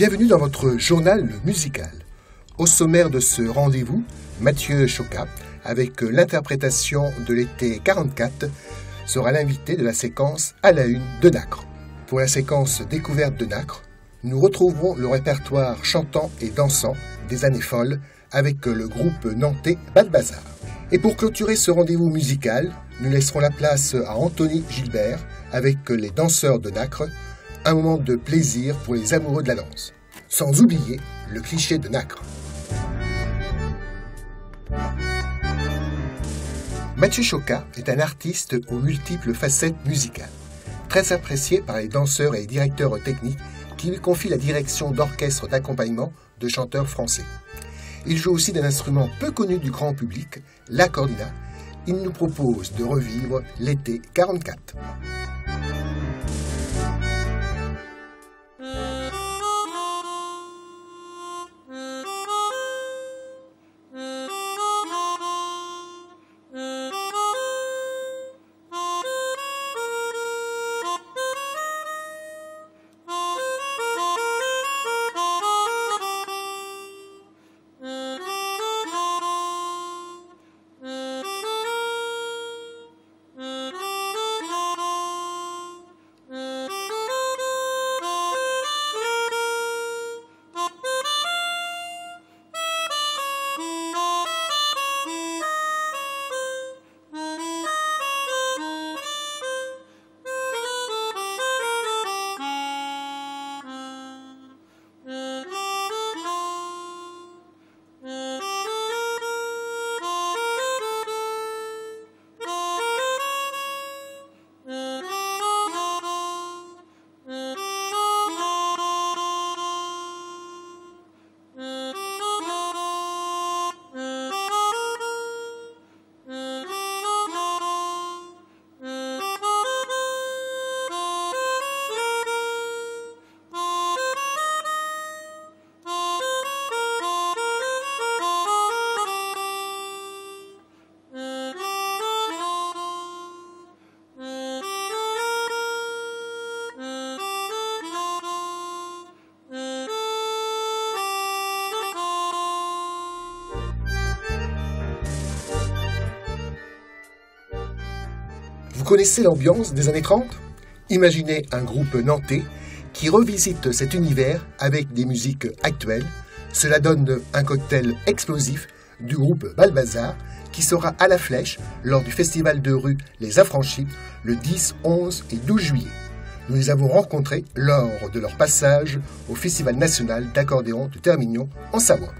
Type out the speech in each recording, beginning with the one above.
Bienvenue dans votre journal musical. Au sommaire de ce rendez-vous, Mathieu Choca, avec l'interprétation de l'été 44, sera l'invité de la séquence à la une de Nacre. Pour la séquence découverte de Nacre, nous retrouverons le répertoire chantant et dansant des années folles avec le groupe nantais Balbazar. Et pour clôturer ce rendez-vous musical, nous laisserons la place à Anthony Gilbert avec les danseurs de Nacre, un moment de plaisir pour les amoureux de la danse. Sans oublier le cliché de Nacre. Mathieu Choca est un artiste aux multiples facettes musicales, très apprécié par les danseurs et les directeurs techniques qui lui confient la direction d'orchestre d'accompagnement de chanteurs français. Il joue aussi d'un instrument peu connu du grand public, l'accordina. Il nous propose de revivre l'été 44. Connaissez l'ambiance des années 30 Imaginez un groupe nantais qui revisite cet univers avec des musiques actuelles. Cela donne un cocktail explosif du groupe Balbazar qui sera à la flèche lors du festival de rue Les Affranchis le 10, 11 et 12 juillet. Nous les avons rencontrés lors de leur passage au Festival national d'accordéon de Termignon en Savoie.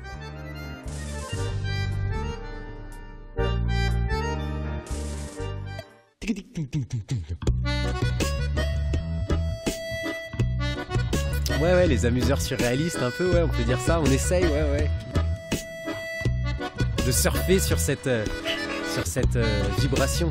Ouais, ouais, les amuseurs surréalistes, un peu, ouais, on peut dire ça. On essaye, ouais, ouais. De surfer sur cette, euh, sur cette euh, vibration.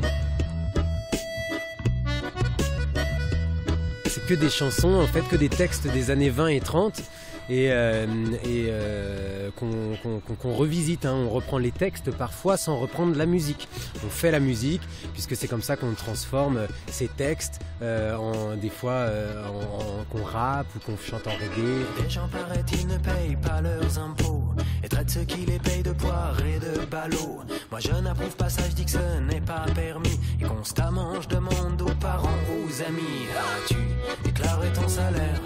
C'est que des chansons, en fait, que des textes des années 20 et 30 et, euh, et euh, qu'on revisite. hein. On reprend les textes parfois sans reprendre la musique. On fait la musique puisque c'est comme ça qu'on transforme euh, ces textes euh, en des fois euh, en- qu'on rappe ou qu'on chante en reggae. Les gens paraît-il ne payent pas leurs impôts et traitent ceux qui les payent de poires et de ballots. Moi je n'approuve pas ça, je dis que ce n'est pas permis. Et constamment je demande aux parents, aux amis, as-tu déclaré ton salaire?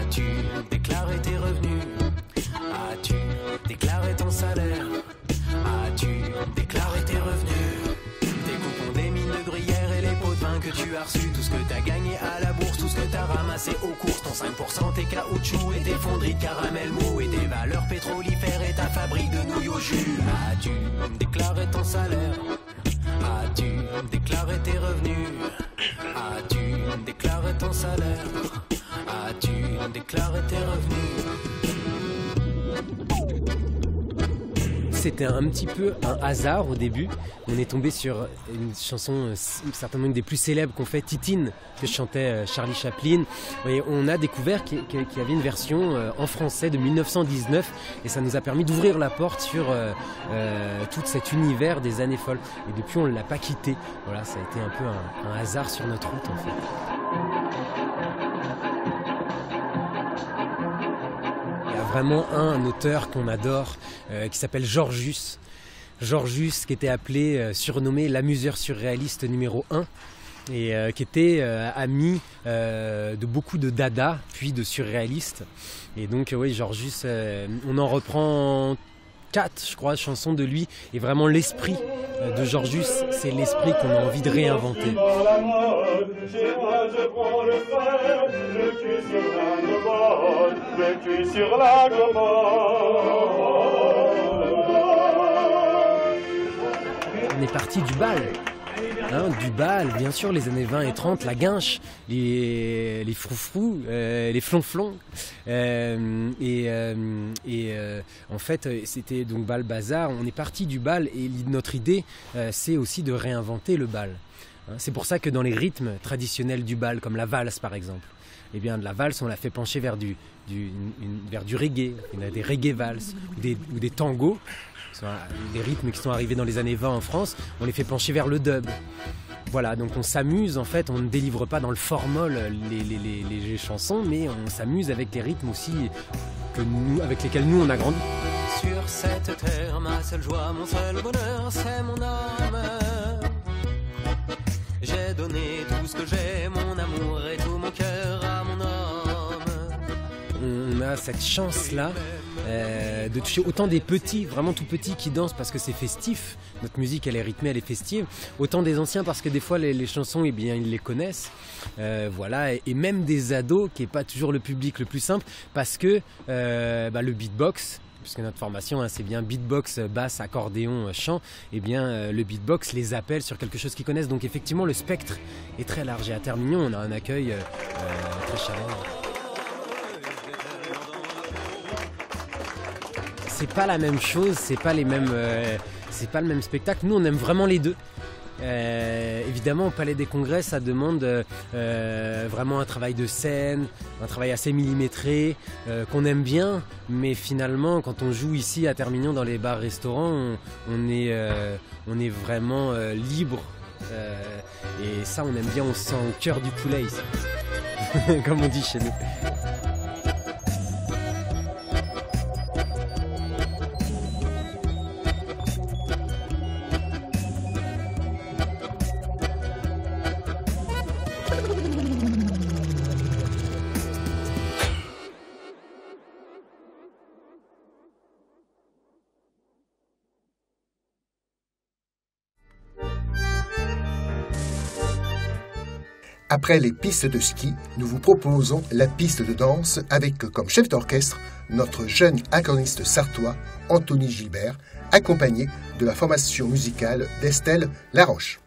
As-tu déclaré tes revenus? As-tu déclaré ton salaire? As-tu déclaré tes revenus? Des coupons, des mines de gruyère et les pots de vin que tu as reçus. Tout ce que t'as gagné à la bourse, tout ce que t'as ramassé aux courses Ton 5%, tes caoutchoucs et tes fonderies de caramel mou. Et tes valeurs pétrolifères et ta fabrique de nouilles au jus. As-tu déclaré ton salaire? As-tu déclaré tes revenus? As-tu déclaré ton salaire? As-tu déclaré tes revenus? C'était un petit peu un hasard au début. On est tombé sur une chanson, euh, certainement une des plus célèbres qu'on fait, Titine, que chantait euh, Charlie Chaplin. Et on a découvert qu'il y avait une version euh, en français de 1919 et ça nous a permis d'ouvrir la porte sur tout cet univers des années folles. Et depuis, on ne l'a pas quitté. Voilà, ça a été un peu un, un hasard sur notre route en fait. Vraiment un, auteur qu'on adore, qui s'appelle Georgius. Georgius, qui était appelé, surnommé l'amuseur surréaliste numéro 1 et qui était ami de beaucoup de dada, puis de surréalistes. Et donc, oui, Georgius, on en reprend quatre, je crois, chansons de lui. Et vraiment, l'esprit de Georgius, c'est l'esprit qu'on a envie de réinventer. On est parti du bal. Hein, du bal, bien sûr, les années 20 et 30, la guinche, les, les froufrous, euh, les flonflons. Euh, et, euh, en fait, c'était donc bal bazar. On est parti du bal et notre idée, c'est aussi de réinventer le bal. Hein, c'est pour ça que dans les rythmes traditionnels du bal, comme la valse par exemple, eh bien de la valse, on l'a fait pencher vers du, vers reggae. Il y a des reggae valses ou des, tangos des rythmes qui sont arrivés dans les années 20 en France, on les fait pencher vers le dub. Voilà, donc on s'amuse en fait, on ne délivre pas dans le formol les, les, chansons, mais on s'amuse avec les rythmes aussi que nous, avec lesquels nous on a grandi. Sur cette terre, ma seule joie, mon seul bonheur, c'est mon âme. Cette chance-là euh, de toucher autant des petits, vraiment tout petits qui dansent parce que c'est festif. Notre musique, elle est rythmée, elle est festive. Autant des anciens parce que des fois les, chansons, eh bien, ils les connaissent. Euh, voilà, et, même des ados qui n'est pas toujours le public le plus simple parce que euh, bah, le beatbox, puisque notre formation hein, c'est bien beatbox, basse, accordéon, chant, et eh bien le beatbox les appelle sur quelque chose qu'ils connaissent. Donc effectivement le spectre est très large et à Termignon on a un accueil très chaleureux. C'est pas la même chose, c'est pas les mêmes, euh, c'est pas le même spectacle. Nous, on aime vraiment les deux. Euh, évidemment, au Palais des Congrès, ça demande euh, vraiment un travail de scène, un travail assez millimétré, qu'on aime bien, mais finalement, quand on joue ici à Termignon dans les bars-restaurants, on, est, on est vraiment libre. et ça, on aime bien, on se sent au cœur du poulet ici, comme on dit chez nous. Après les pistes de ski, nous vous proposons la piste de danse avec comme chef d'orchestre notre jeune accordiste sartois Anthony Gilbert, accompagné de la formation musicale d'Estelle Laroche.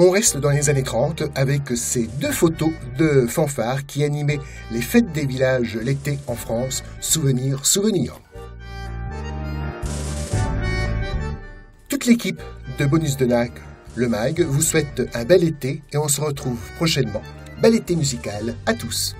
On reste dans les années 30 avec ces deux photos de fanfares qui animaient les fêtes des villages l'été en France. Souvenir, souvenir. Toute l'équipe de Bonus de NAC, le MAG, vous souhaite un bel été et on se retrouve prochainement. Bel été musical à tous.